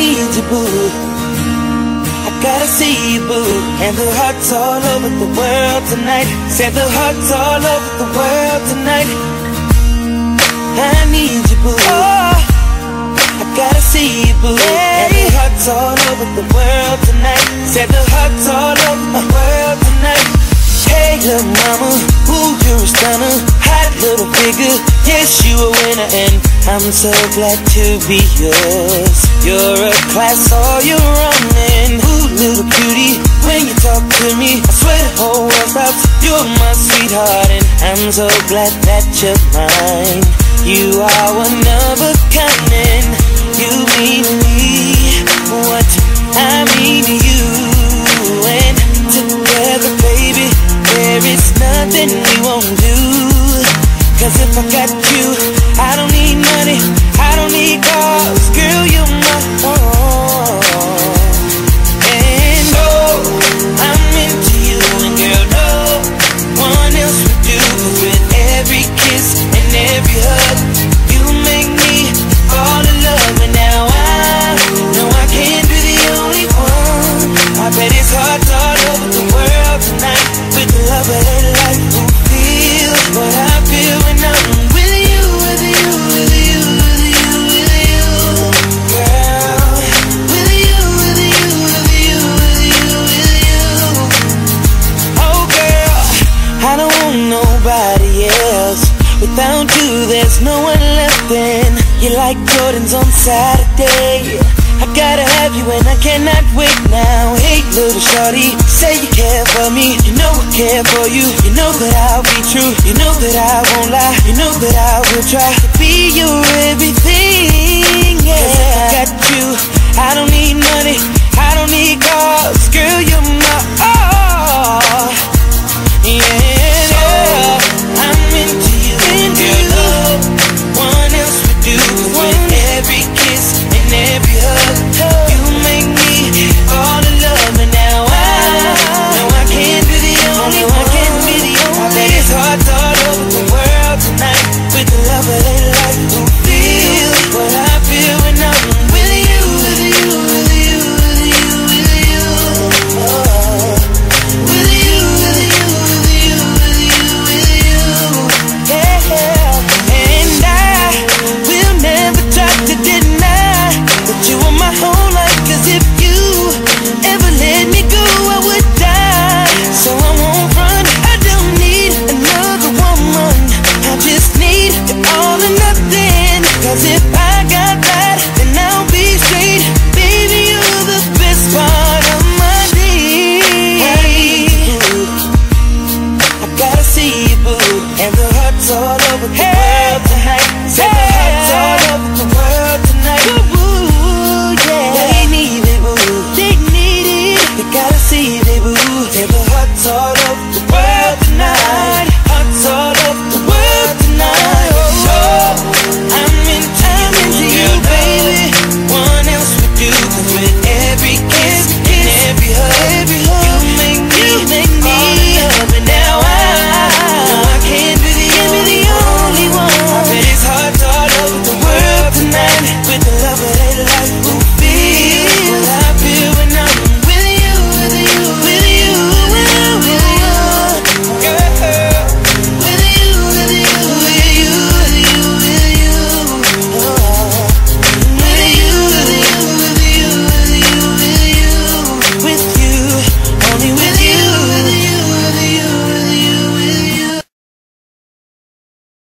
need you, boo. I gotta see you, boo. And the hearts all over the world tonight. Said the hearts all over the world tonight. I need you, boo. Oh, I gotta see you, boo. And the hearts all over the world tonight. Said the hearts all over the world tonight. Hey, little mama, ooh, you're a stunner. Hot little figure, yes, you a winner, and I'm so glad to be yours. You're class, all you're running. Ooh, little cutie, when you talk to me, I swear the whole world stops. You're my sweetheart, and I'm so glad that you're mine. You are one of a kind, and you mean to me what I mean to you. And together, baby, there is nothing we won't do. Cause if I got you, I don't need money, I don't need cars, girl, you're there's no one left then You're like Jordans on Saturday. I gotta have you and I cannot wait now. Hey little shorty, say you care for me. You know I care for you. You know that I'll be true. You know that I won't lie. You know that I will try to be your everything, yeah Cause I got you, I don't need money. I don't need cars, girl, And the hearts all over the hey, world tonight. Hey, the hearts all over the world tonight. Woo, yeah. They need it, boo. They need it. They gotta see it, boo. And the hearts all over the world tonight. Hearts all over the world tonight. Oh, oh. I'm in time into you, baby. One else with you, with every kiss, and every hug. Every hug